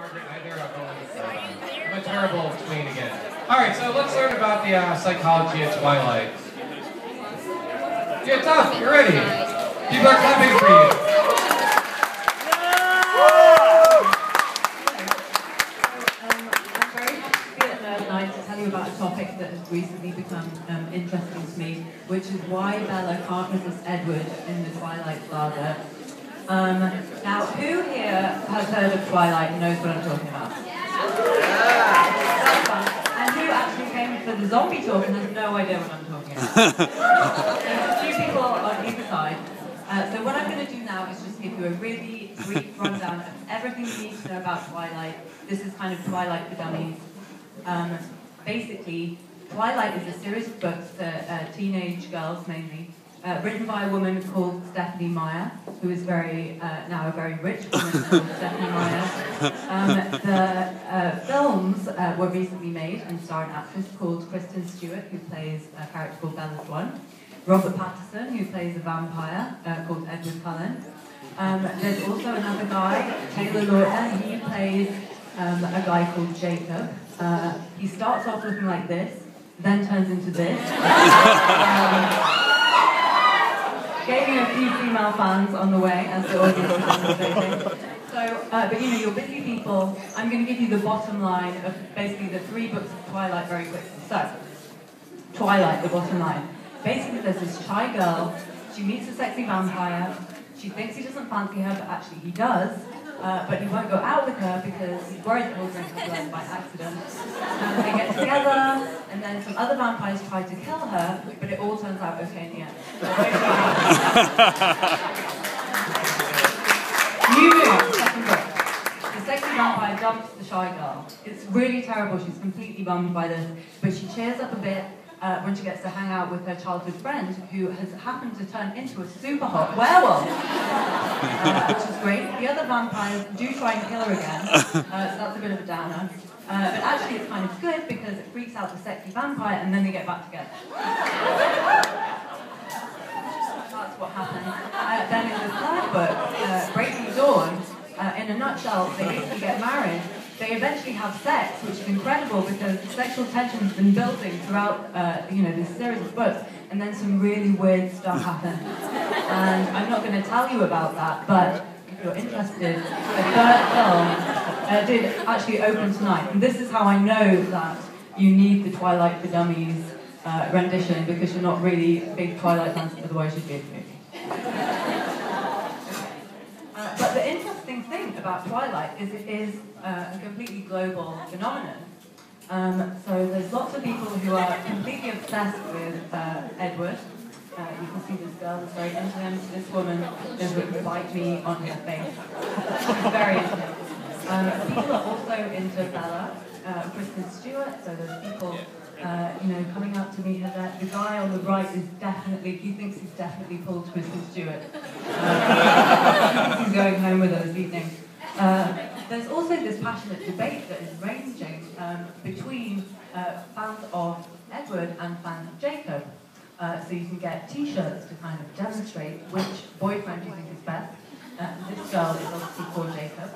Side. I'm a terrible tween again. All right, so let's learn about the uh, psychology of Twilight. Get tough. You're ready. People are clapping for you. I'm going to tell you about a topic that has recently become um, interesting to me, which is why Bella can't resist Edward in the Twilight saga. Um, now, who here has heard of Twilight and knows what I'm talking about? Yeah. And who actually came for the zombie talk and has no idea what I'm talking about? There's few people on either side. Uh, so what I'm going to do now is just give you a really brief rundown of everything you need to know about Twilight. This is kind of Twilight for dummies. Um, basically, Twilight is a series of books for uh, teenage girls mainly, uh, written by a woman called Stephenie Meyer, who is very uh, now a very rich woman called Stephenie Meyer. Um, the uh, films uh, were recently made and star an actress called Kristen Stewart, who plays a character called Bella Swan. Robert Pattinson, who plays a vampire uh, called Edward Cullen. Um, there's also another guy, Taylor Lautner. He plays um, a guy called Jacob. Uh, he starts off looking like this, then turns into this. gaining a few female fans on the way as the audience was So, uh, but you know, you're busy people. I'm going to give you the bottom line of basically the three books of Twilight very quickly. So, Twilight, the bottom line. Basically, there's this shy girl. She meets a sexy vampire. She thinks he doesn't fancy her, but actually he does. Uh, but he won't go out with her because he's worried that he'll drink her blood by accident. And they get together, and then some other vampires try to kill her, but it all turns out okay in the end. New Moon, second book. The sexy vampire dumps the shy girl. It's really terrible. She's completely bummed by this, but she cheers up a bit uh, when she gets to hang out with her childhood friend who has happened to turn into a super hot werewolf, uh, which is great. The other vampires do try and kill her again, uh, so that's a bit of a downer. Uh, but actually, it's kind of good because it freaks out the sexy vampire and then they get back together. That's what happens. Uh, then in the third book, uh, Breaking Dawn, in a nutshell, they basically get married they eventually have sex, which is incredible because sexual tension has been building throughout, uh, you know, this series of books, and then some really weird stuff happens. And I'm not going to tell you about that, but if you're interested, the third film uh, did actually open tonight, and this is how I know that you need the Twilight for Dummies uh, rendition because you're not really big Twilight fans, otherwise you'd be a movie. Uh, but the interesting thing about Twilight is it is uh, a completely global phenomenon. Um, so there's lots of people who are completely obsessed with uh, Edward. Uh, you can see this girl is very into him. This woman is written "Bite Me" on her face. Very into him. Um, people are also into Bella, uh, Kristen Stewart. So there's people uh, you know, coming up to meet her there. The guy on the right is definitely, he thinks he's definitely pulled Kristen Stewart. Uh, he's going home with her this evening. Uh, there's also this passionate debate that is raging um, between uh, fans of Edward and fans of Jacob. Uh, so you can get t-shirts to kind of demonstrate which boyfriend you think is best. Uh, this girl is obviously called Jacob.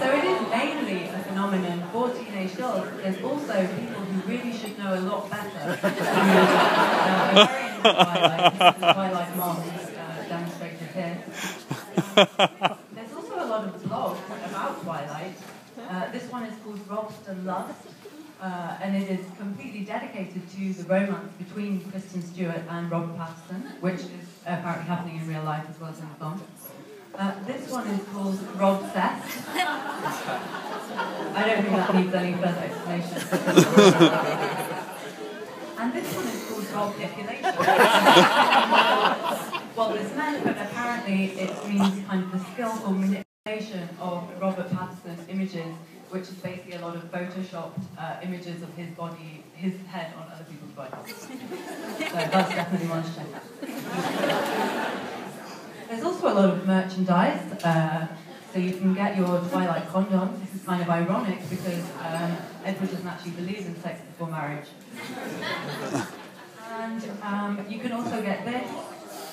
So it is mainly a phenomenon for teenage girls. There's also people who really should know a lot better. who, uh, are very into Twilight. Twilight moms demonstrated here. There's also a lot of blogs about Twilight. Uh, this one is called Robster Lust. Uh, and it is completely dedicated to the romance between Kristen Stewart and Robert Pattinson, which is apparently happening in real life as well as in the film. Uh, this one is called Rob Cess. I don't think that needs any further explanation. and this one is called Rob Population. well, this meant, but apparently it means kind of the skillful manipulation of Robert Pattinson's images, which is basically a lot of photoshopped uh, images of his body, his head on other people's bodies. so that's definitely one to check. There's also a lot of merchandise. Uh, so you can get your Twilight condoms. This is kind of ironic because um, Edward doesn't actually believe in sex before marriage. and um, you can also get this.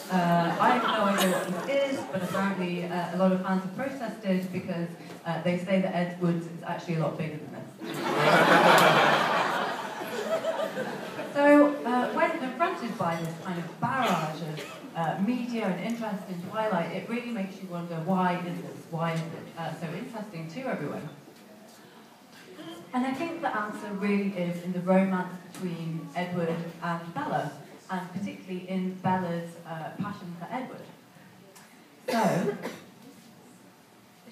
Uh, I have no idea what this is. but apparently uh, a lot of fans have protested because uh, they say that Ed Woods is actually a lot bigger than this. so uh, when confronted by this kind of barrage of uh, media and interest in Twilight, it really makes you wonder why is this? Why is it uh, so interesting to everyone? And I think the answer really is in the romance between Edward and Bella, and particularly in Bella's uh, passion for Edward. So,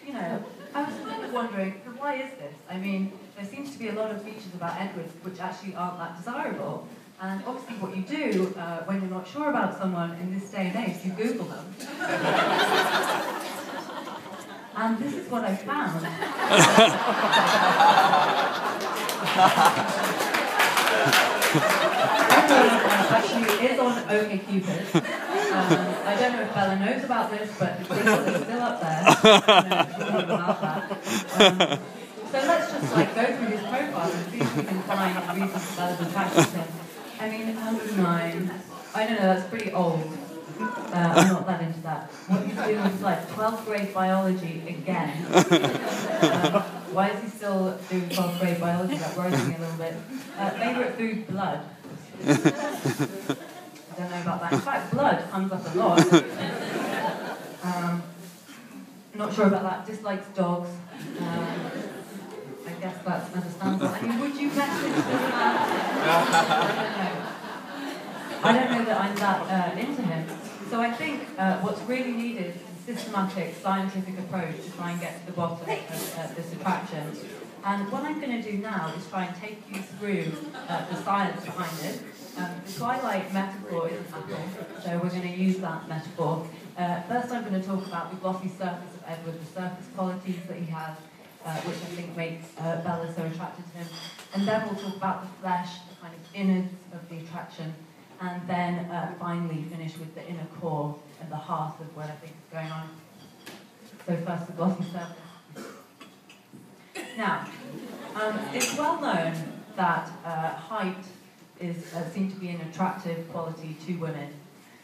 you know, I was kind of wondering, why is this? I mean, there seems to be a lot of features about Edward which actually aren't that desirable. And obviously what you do uh, when you're not sure about someone in this day and age, you Google them. and this is what I found. is on OkCupid. Um, I don't know if Bella knows about this, but it's still up there. Um, so let's just like go through his profile and see if we can find reasons Bella's attracted to him. I mean, 109. I don't know, that's pretty old. Uh, I'm not that into that. What he's doing is like 12th grade biology again. Uh, why is he still doing 12th grade biology? That worries me a little bit. Uh, favorite food, blood. I don't know about that. In fact, blood comes up a lot. Um, not sure about that. Dislikes dogs. Um, I guess that's understandable. I mean, would you message this man? I don't know. I don't know that I'm that uh, into him. So I think uh, what's really needed is a systematic, scientific approach to try and get to the bottom of uh, this attraction. And what I'm going to do now is try and take you through uh, the science behind it. Um, the twilight metaphor is so we're going to use that metaphor. Uh, first I'm going to talk about the glossy surface of Edward, the surface qualities that he has, uh, which I think makes uh, Bella so attracted to him. And then we'll talk about the flesh, the kind of innards of the attraction, and then uh, finally finish with the inner core and the heart of what I think is going on. So first the glossy surface. Now, um, it's well known that uh, height is uh, seen to be an attractive quality to women.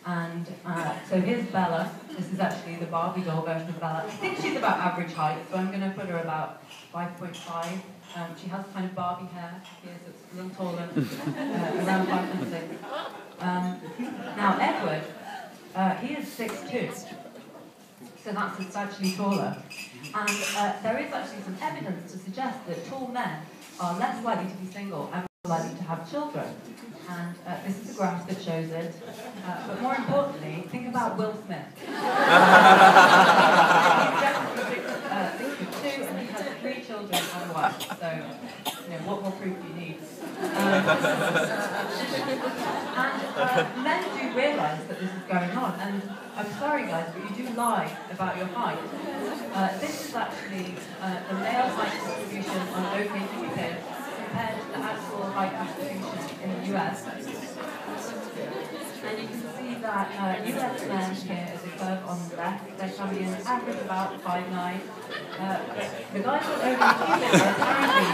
And uh, so here's Bella. This is actually the Barbie doll version of Bella. I think she's about average height, so I'm going to put her about 5.5. Um, she has kind of Barbie hair here, so it's a little taller, uh, around 5.6. Um, now, Edward, uh, he is 6'2", so that's substantially taller. And uh, there is actually some evidence to suggest that tall men are less likely to be single and more likely to have children. And uh, this is a graph that shows it. Uh, but more importantly, think about Will Smith. He's definitely uh, has three children and wife. So, you know, what more proof do you need? Um, and uh, men do realise that this is going on, and I'm sorry guys, but you do lie about your height. Uh, this is actually uh, the male height distribution on OkCupid compared to the actual height distribution in the US. And you can see that uh, US men here is a curve on the left. They're coming in average about 5'9". Uh, the guys on OkCupid are apparently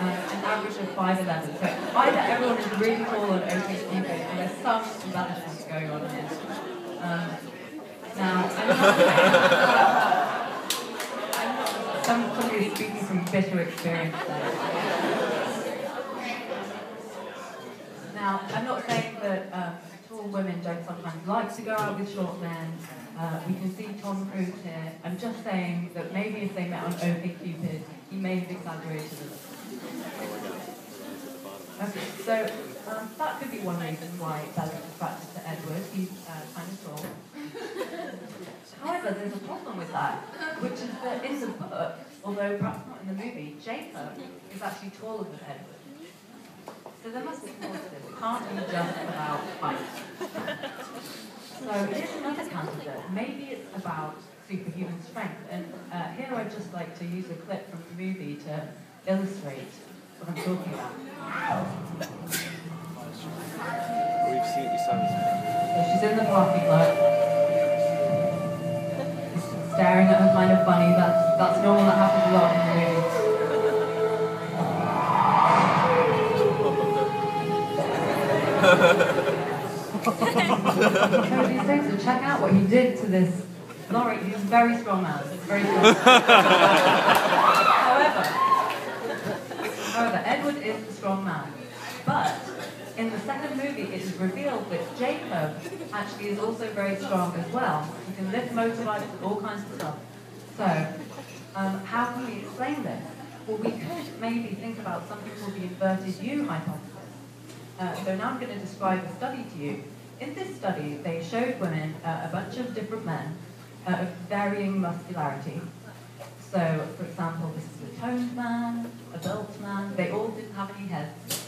uh, an average of 5'11". So either everyone is really tall on OkCupid, and there's some embellishment going on here. Um, now, I'm not, I'm somebody speaking from bitter experience there. Now, I'm not saying that um, tall women don't sometimes like to go out with short men. Uh, we can see Tom Cruise here. I'm just saying that maybe if they met on OkCupid, he may have exaggerated a little. Okay, so um, that could be one reason why Bella attracted to Edward. He's uh, kind of tall. However, there's a problem with that, which is that in the book, although perhaps not in the movie, Jacob is actually taller than Edward. So there must be more to this. It can't be just about height. So here's another candidate. Maybe it's about superhuman strength. And uh, here I'd just like to use a clip from the movie to illustrate what I'm talking about. We've seen you she's in the parking lot. Staring at her kind of funny. That's that's normal. That happens a lot in the movie. So these things, so check out what he did to this Laurie, he's a very strong man. Very strong man. however, however, Edward is the strong man. But in the second movie, it is revealed that Jacob actually is also very strong as well. He can lift motorbikes and all kinds of stuff. So, um, how can we explain this? Well, we could maybe think about something called the inverted U hypothesis. Uh, so now I'm going to describe a study to you. In this study, they showed women uh, a bunch of different men uh, of varying muscularity. So, for example, this is a toned man, a built man. They all didn't have any heads.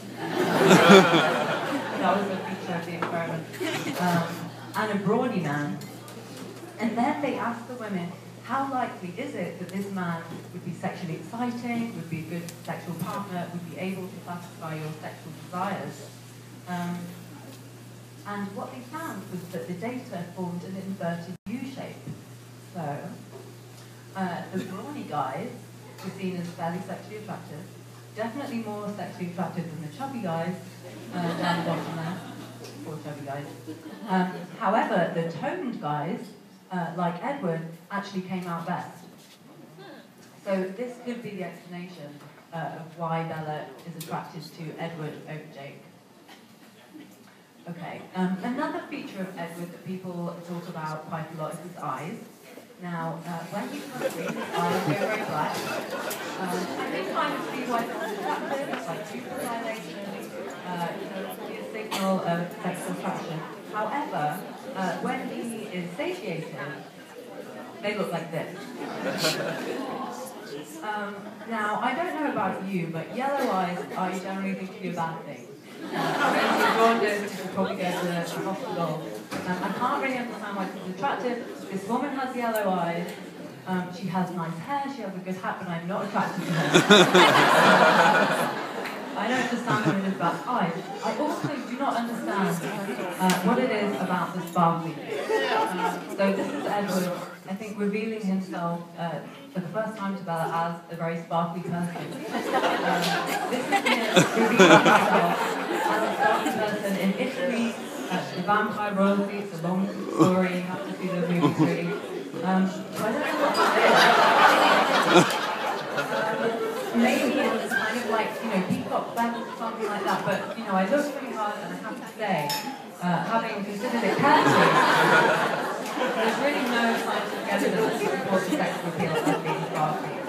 That was a feature of the experiment. Um, and a brawny man. And then they asked the women, how likely is it that this man would be sexually exciting, would be a good sexual partner, would be able to satisfy your sexual desires? Um, and what they found was that the data formed an inverted U shape. So, uh, the brawny guys were seen as fairly sexually attractive, definitely more sexually attractive than the chubby guys uh, down the bottom there. Poor chubby guys. Um, however, the toned guys, uh, like Edward, actually came out best. So this could be the explanation uh, of why Bella is attracted to Edward over Jake. Okay, um, another feature of Edward that people talk about quite a lot is his eyes. Now, uh, when he's hungry, his eyes go very black. Um, I can kind of see why attractive. It's like pupil dilation. Uh, you know, it's a signal of sexual attraction. However, uh, when he is satiated, they look like this. Um, now, I don't know about you, but yellow eyes are generally think to a bad thing. When you're jaundiced, you should probably go to the hospital. Um, I can't really understand why this is attractive. This woman has yellow eyes. Um, she has nice hair, she has a good hat, but I'm not attracted to her. I don't understand what it is about eyes. I also do not understand uh, what it is about the sparkly. Um, so this is Edward, I think, revealing himself uh, for the first time to Bella as a very sparkly person. Um, this is him revealing himself in Italy. Uh, the vampire royalty, it's a long story, you have to see the movie. Um, so I don't know what is. Um, maybe it's kind of like, you know, peacock feathers or something like that, but, you know, I looked really hard and I have to say, uh, having considered it carefully, there's really no scientific evidence to support the sexual appeal of being.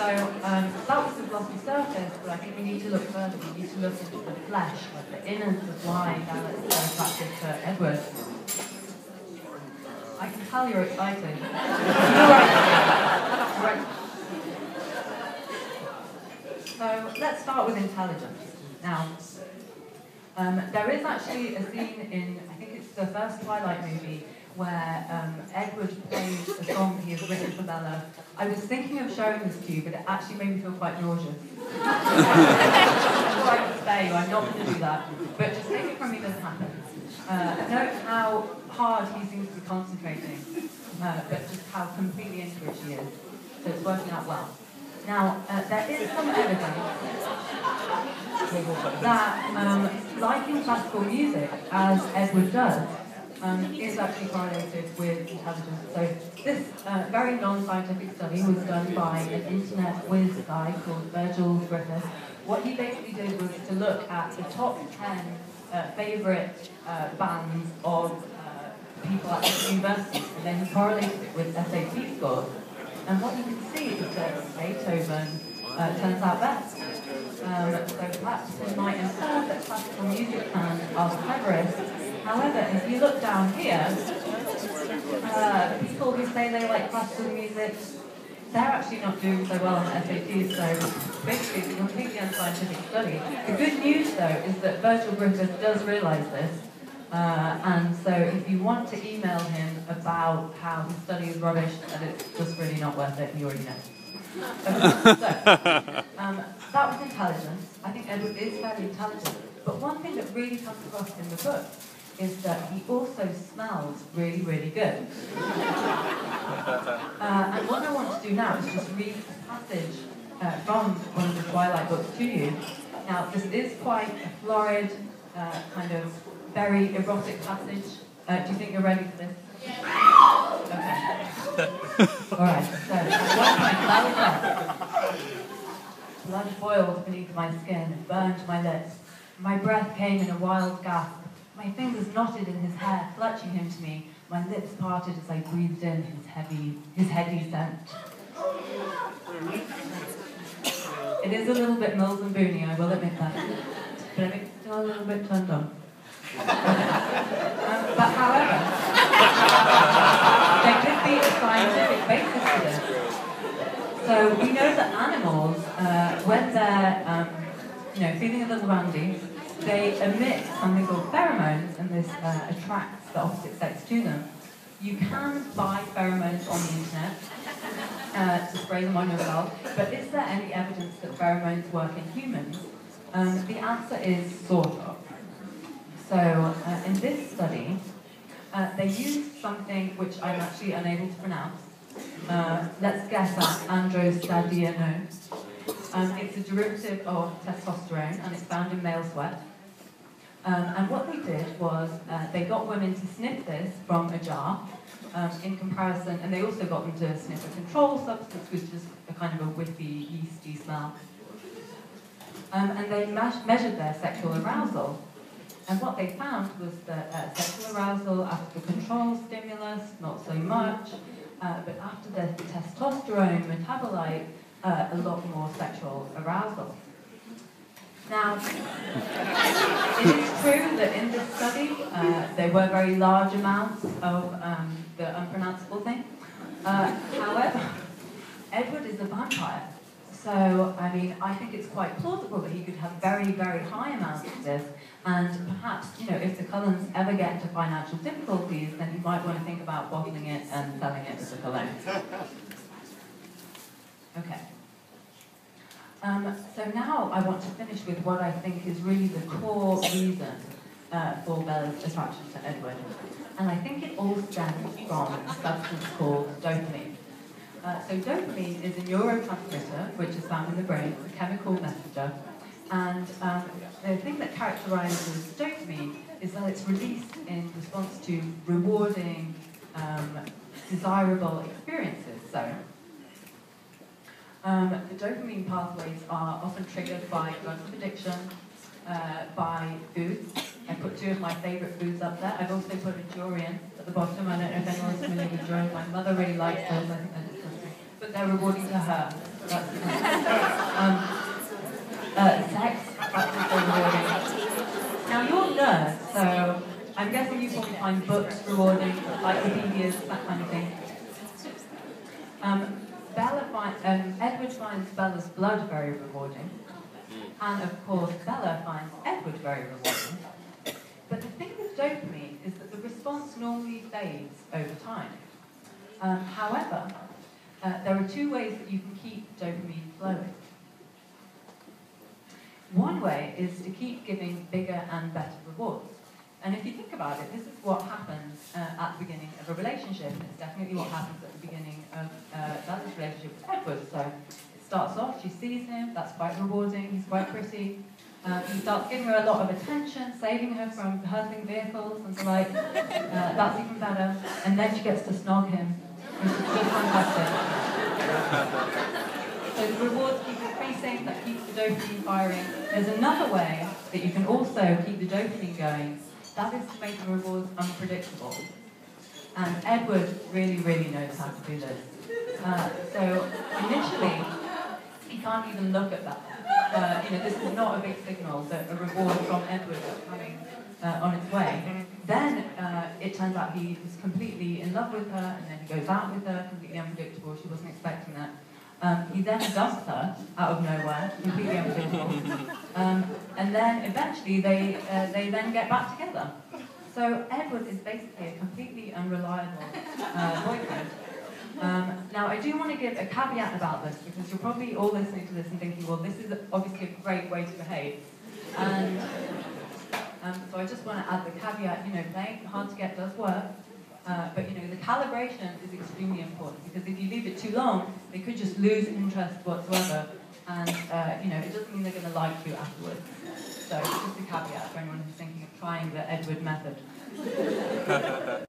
So um, that was the glossy surface, but I think we need to look further. We need to look into the flesh, like the innards of why is so attracted to Edward. I can tell you're excited. So let's start with intelligence. Now, um, there is actually a scene in, I think it's the first Twilight movie, where um, Edward plays a song he has written for Bella. I was thinking of showing this to you, but it actually made me feel quite nauseous. Before I can you, I'm not going to do that. But just take it from me this happens. Uh, note how hard he seems to be concentrating, uh, but just how completely into it she is. So it's working out well. Now, uh, there is some evidence that um, liking classical music, as Edward does, um, is actually correlated with intelligence. So this uh, very non-scientific study was done by an internet whiz guy called Virgil Griffith. What he basically did was to look at the top 10 uh, favourite uh, bands of uh, people at the university, and then he correlated it with SAT scores. And what you can see is that Beethoven uh, turns out best. Um, so perhaps we might infer that classical music fans are cleverest. However, if you look down here, uh, people who say they like classical music, they're actually not doing so well on the SATs, so basically it's a completely unscientific study. The good news, though, is that Virgil Griffith does realise this, uh, and so if you want to email him about how his study is rubbish and it's just really not worth it, you already know. Okay, so, um, that was intelligence. I think Edward is fairly intelligent. But one thing that really comes across in the book is that he also smells really, really good. Uh, and what I want to do now is just read a passage uh, from one of the Twilight books to you. Now, this is quite a florid, uh, kind of very erotic passage. Uh, do you think you're ready for this? So one point, that was up. Blood boiled beneath my skin burned my lips. My breath came in a wild gasp. My fingers knotted in his hair, clutching him to me. My lips parted as I breathed in his heavy, his heady scent. It is a little bit Mills and Booney, I will admit that. But I'm still a little bit turned on. um, but however, there could be a scientific basis to this. So we know that animals, uh, when they're um, you know, feeling a little randy, they emit something called pheromones, and this uh, attracts the opposite sex to them. You can buy pheromones on the internet uh, to spray them on yourself, but is there any evidence that pheromones work in humans? Um, the answer is sort of. So uh, in this study, uh, they used something which I'm actually unable to pronounce. Uh, let's guess at androstenedione. Um, it's a derivative of testosterone and it's found in male sweat. Um, and what they did was uh, they got women to sniff this from a jar um, in comparison, and they also got them to sniff a control substance, which is a kind of a whiffy, yeasty smell. Um, and they me measured their sexual arousal. And what they found was that uh, sexual arousal after the control stimulus, not so much, uh, but after the testosterone metabolite, uh, a lot more sexual arousal. Now, it is true that in this study uh, there were very large amounts of um, the unpronounceable thing. Uh, however, Edward is a vampire. So, I mean, I think it's quite plausible that he could have very, very high amounts of this. And perhaps, you know, if the Cullens ever get into financial difficulties, then you might want to think about bottling it and selling it as a cologne. Okay. Um, so now I want to finish with what I think is really the core reason uh, for Bella's attraction to Edward. And I think it all stems from a substance called dopamine. Uh, so dopamine is a neurotransmitter which is found in the brain, it's a chemical messenger. And um, the thing that characterizes dopamine is that it's released in response to rewarding, um, desirable experiences. So um, the dopamine pathways are often triggered by drugs of addiction, uh, by foods. I put two of my favourite foods up there. I've also put a durian at the bottom. I don't know if anyone's familiar with durian. My mother really likes those. I think they're. But they're rewarding to her. Um, uh, sex, rewarding. Now, you're nerds, so I'm guessing you probably find books rewarding, like Wikipedias, that kind of thing. Um, Bella um, Edward finds Bella's blood very rewarding, and of course Bella finds Edward very rewarding. But the thing with dopamine is that the response normally fades over time. Um, however, uh, there are two ways that you can keep dopamine flowing. One way is to keep giving bigger and better rewards. And if you think about it, this is what happens uh, at the beginning of a relationship, and it's definitely what happens at the beginning of uh, Bella's relationship with Edward. So it starts off, she sees him, that's quite rewarding, he's quite pretty. Um, he starts giving her a lot of attention, saving her from hurtling vehicles and the like. Uh, that's even better. And then she gets to snog him, which is just fantastic. So the rewards keep increasing, that keeps the dopamine firing. There's another way that you can also keep the dopamine going. That is to make the rewards unpredictable. And Edward really, really knows how to do this. Uh, so initially, he can't even look at that. Uh, you know, this is not a big signal that a reward from Edward is coming uh, on its way. Then uh, it turns out he is completely in love with her, and then he goes out with her, completely unpredictable. She wasn't expecting that. Um, he then dumps her out of nowhere, completely unpredictable. Um, and then eventually they, uh, they then get back together. So Edward is basically a completely unreliable uh, boyfriend. Um, now, I do want to give a caveat about this because you're probably all listening to this and thinking, well, this is obviously a great way to behave. And um, so I just want to add the caveat, you know, playing hard to get does work, uh, but you know, the calibration is extremely important because if you leave it too long, they could just lose interest whatsoever, and uh, you know, it doesn't mean they're going to like you afterwards. So it's just a caveat for anyone who's thinking of trying the Edward method.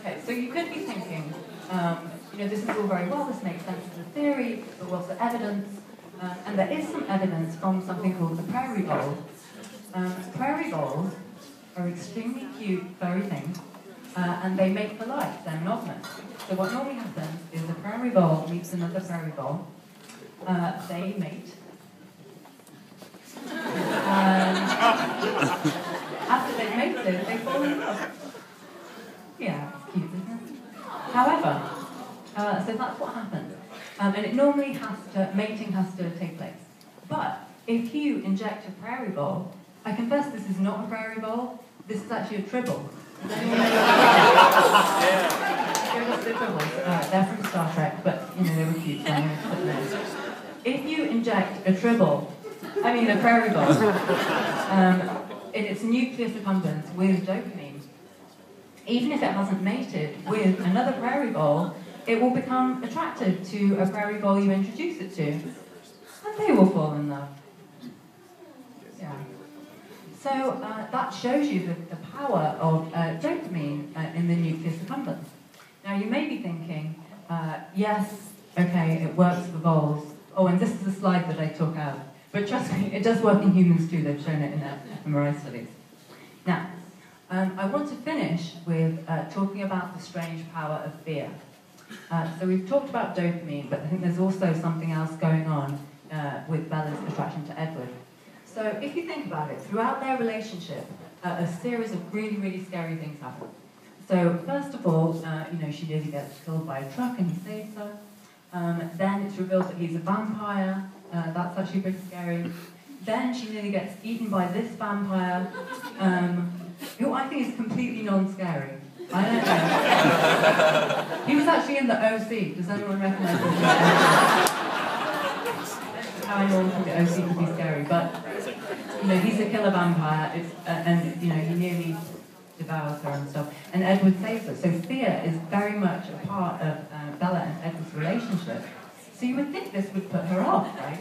okay, so you could be thinking, um, you know, this is all very well, this makes sense as a theory, but what's the evidence? Um, and there is some evidence from something called the prairie vole. Um, prairie voles are extremely cute, furry things, uh, and they mate for life, they're monogamous. So what normally happens is a prairie vole meets another prairie vole, uh, they mate, and after they've mated, they fall in love. Yeah, it's cute, isn't it? However, uh, so that's what happens. Um, and it normally has to, mating has to take place. But if you inject a prairie vole, I confess this is not a prairie vole, this is actually a tribble. Does anyone know what the tribbles? Uh, they're from Star Trek, but you know, they were cute, so I'm going to put them in. If you inject a tribble, I mean a prairie vole, um, in its nucleus accumbens with dopamine, even if it hasn't mated with another prairie vole, it will become attracted to a prairie vole you introduce it to, and they will fall in love. Yeah. So uh, that shows you the, the power of uh, dopamine uh, in the nucleus accumbens. Now you may be thinking, uh, yes, okay, it works for voles. This is a slide that I took out. But trust me, it does work in humans too. They've shown it in their MRI studies. Now, um, I want to finish with uh, talking about the strange power of fear. Uh, so we've talked about dopamine, but I think there's also something else going on uh, with Bella's attraction to Edward. So if you think about it, throughout their relationship, uh, a series of really, really scary things happen. So first of all, uh, you know, she nearly gets killed by a truck and he saves her. Um, then it's revealed that he's a vampire. Uh, that's actually pretty scary. Then she nearly gets eaten by this vampire, um, who I think is completely non-scary. I don't know. he was actually in the OC. Does anyone recognise him? How I know think the OC could be scary, but you know he's a killer vampire, uh, and you know he nearly devours her and stuff. And Edward saves her. So fear is very much a part of uh, Bella and Edward's relationship. So you would think this would put her off, right?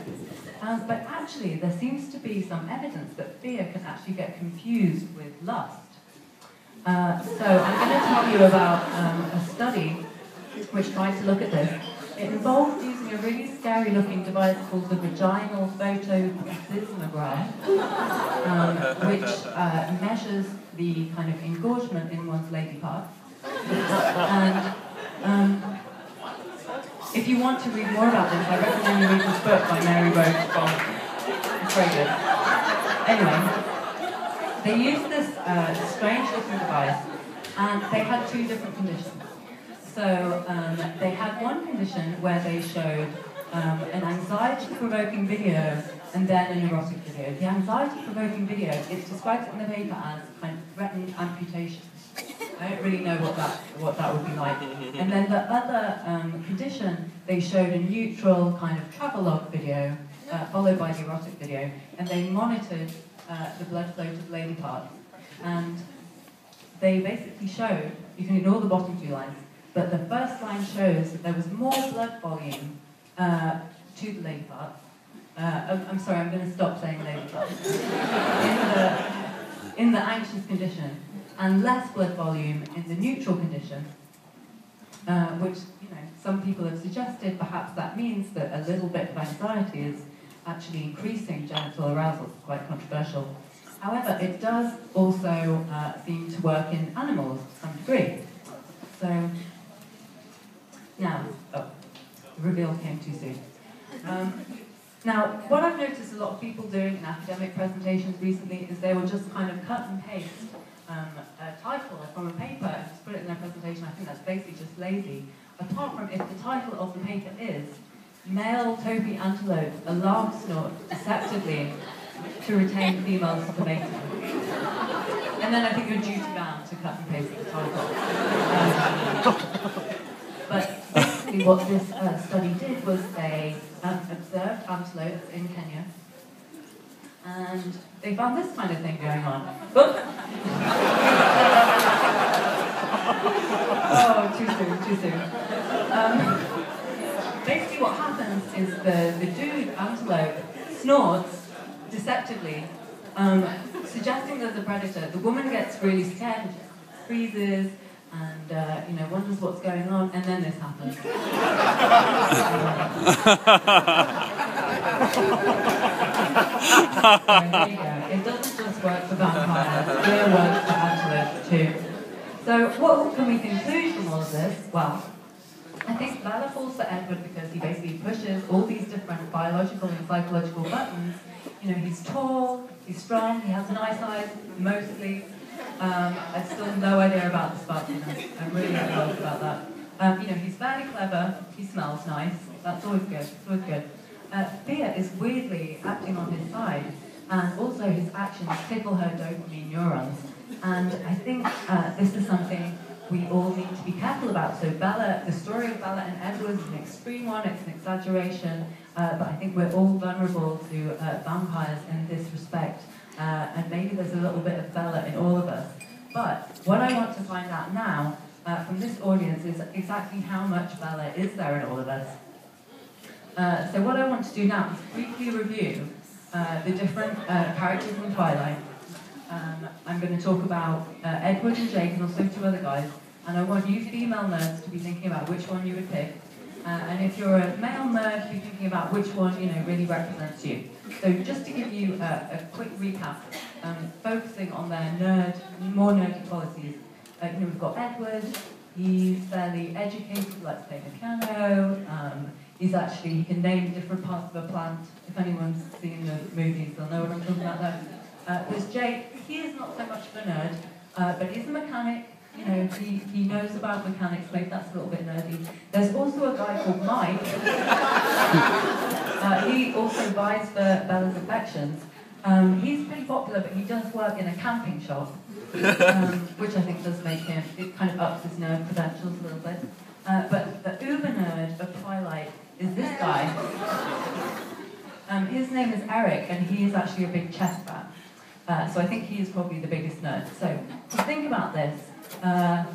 Um, but actually, there seems to be some evidence that fear can actually get confused with lust. Uh, so I'm going to tell you about um, a study which tried to look at this. It involved using a really scary looking device called the vaginal photoplethysmograph, um, which uh, measures the kind of engorgement in one's lady parts. And um, if you want to read more about this, I recommend you read this book by Mary Roach, Bonk. It's very. Anyway, they used this uh, strange looking device and they had two different conditions. So um, they had one condition where they showed um, an anxiety-provoking video and then an erotic video. The anxiety-provoking video, it's described in the paper as kind of threatened amputation. I don't really know what that what that would be like. And then the other um, condition, they showed a neutral kind of travelogue video, uh, followed by the erotic video, and they monitored uh, the blood flow to the lady parts. And they basically showed, you can ignore the bottom two lines, but the first line shows that there was more blood volume uh, to the lady parts. Uh, I'm, I'm, sorry, I'm going to stop saying lady parts. in, the, in the anxious condition, and less blood volume in the neutral condition, uh, which you know some people have suggested perhaps that means that a little bit of anxiety is actually increasing genital arousal. It's quite controversial. However, it does also uh, seem to work in animals to some degree. So, now, oh, the reveal came too soon. Um, now, what I've noticed a lot of people doing in academic presentations recently is they will just kind of cut and paste um, a title from a paper and just put it in their presentation. I think that's basically just lazy. Apart from if the title of the paper is Male Topi Antelope Alarm Snort Deceptively to Retain Females for Mating. And then I think you're duty bound to cut and paste the title. Um, but basically what this uh, study did was they um, observed antelopes in Kenya and they found this kind of thing going on. oh, too soon, too soon. Um, basically what happens is the, the dude antelope snorts deceptively, um, suggesting there's a predator. The woman gets really scared, freezes, and uh, you know wonders what's going on, and then this happens. So there you go. It doesn't just work for vampires, it works for antelopes too. So what can we conclude from all of this? Well, I think Bella falls for Edward because he basically pushes all these different biological and psychological buttons. You know, he's tall, he's strong, he has an eyesight, mostly. Um, I still have no idea about the sparkliness. I'm really lost about that. Um, you know, he's very clever, he smells nice, that's always good, it's always good. Uh, fear is weirdly acting on his side, and also his actions tickle her dopamine neurons. And I think uh, this is something we all need to be careful about. So Bella, the story of Bella and Edward is an extreme one, it's an exaggeration, uh, but I think we're all vulnerable to uh, vampires in this respect. Uh, and maybe there's a little bit of Bella in all of us. But what I want to find out now uh, from this audience is exactly how much Bella is there in all of us. Uh, so what I want to do now is briefly review uh, the different uh, characters in Twilight. Um, I'm going to talk about uh, Edward and Jake and also two other guys. And I want you female nerds to be thinking about which one you would pick. And if you're a male nerd, be thinking about which one you know really represents you. So just to give you a, a quick recap, um, focusing on their nerd, more nerdy qualities. Uh, you know, we've got Edward. He's fairly educated, likes playing the piano. Um, he's actually he can name different parts of a plant. If anyone's seen the movies, they'll know what I'm talking about there. Uh, there's Jake. He is not so much of a nerd, uh, but he's a mechanic. You know, he, he knows about mechanics, maybe that's a little bit nerdy. There's also a guy called Mike. uh, he also buys for Bella's affections. Um, he's pretty popular, but he does work in a camping shop, um, which I think does make him, it kind of ups his nerd credentials a little bit. Uh, but the uber nerd of Twilight is this guy. Um, his name is Eric, and he is actually a big chess fan. Uh, so I think he is probably the biggest nerd. So to think about this, uh,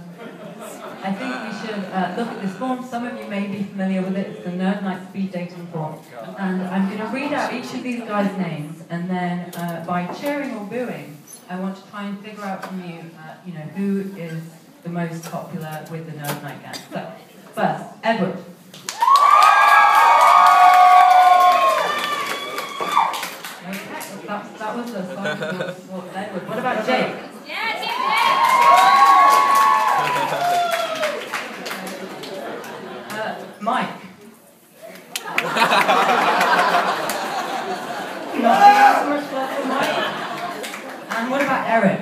I think we should uh, look at this form. Some of you may be familiar with it. It's the Nerd Nite speed dating form. And I'm going to read out each of these guys' names, and then uh, by cheering or booing, I want to try and figure out from you, uh, you know, who is the most popular with the Nerd Nite gang. So, first, Edward. That, was the song. What about Jake? Uh, Mike. Nothing else much love for Mike. And what about Eric?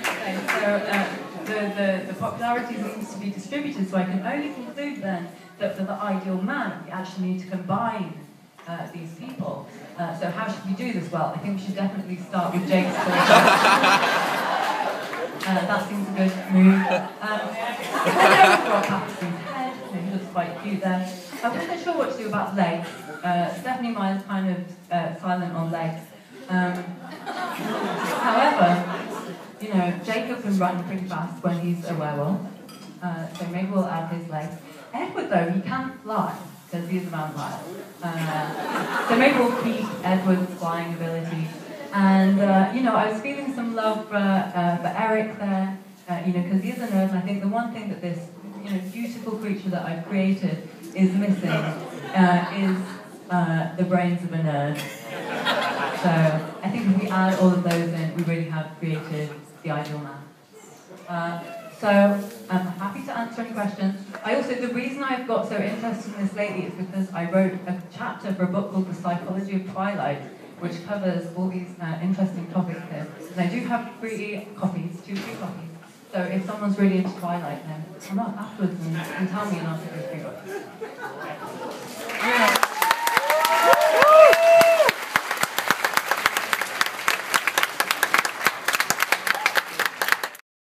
Okay, so uh, the, the, the popularity seems to be distributed, so I can only conclude then that for the ideal man, we actually need to combine uh, these people. Uh, so how should we do this? Well, I think we should definitely start with Jake's Uh, that seems a good move. Um, we've got Pattinson's head. He looks quite cute there. I wasn't sure what to do about legs. Uh, Stephenie Meyer's kind of uh, silent on legs. Um, however, you know, Jacob can run pretty fast when he's a werewolf. Uh, so maybe we'll add his legs. Edward, though, he can't fly because he is a vampire. Uh, so maybe we'll keep Edward's flying ability. And, uh, you know, I was feeling some love for, uh, for Eric there, uh, you know, because he's a nerd, I think the one thing that this, you know, beautiful creature that I've created is missing uh, is uh, the brains of a nerd. So I think if we add all of those in, we really have created the ideal man. So I'm happy to answer any questions. I also, the reason I've got so interested in this lately is because I wrote a chapter for a book called The Psychology of Twilight, which covers all these uh, interesting topics here. And I do have free copies, two free copies. So if someone's really into Twilight, then come up afterwards and, and tell me and I'll take those free books. Yeah.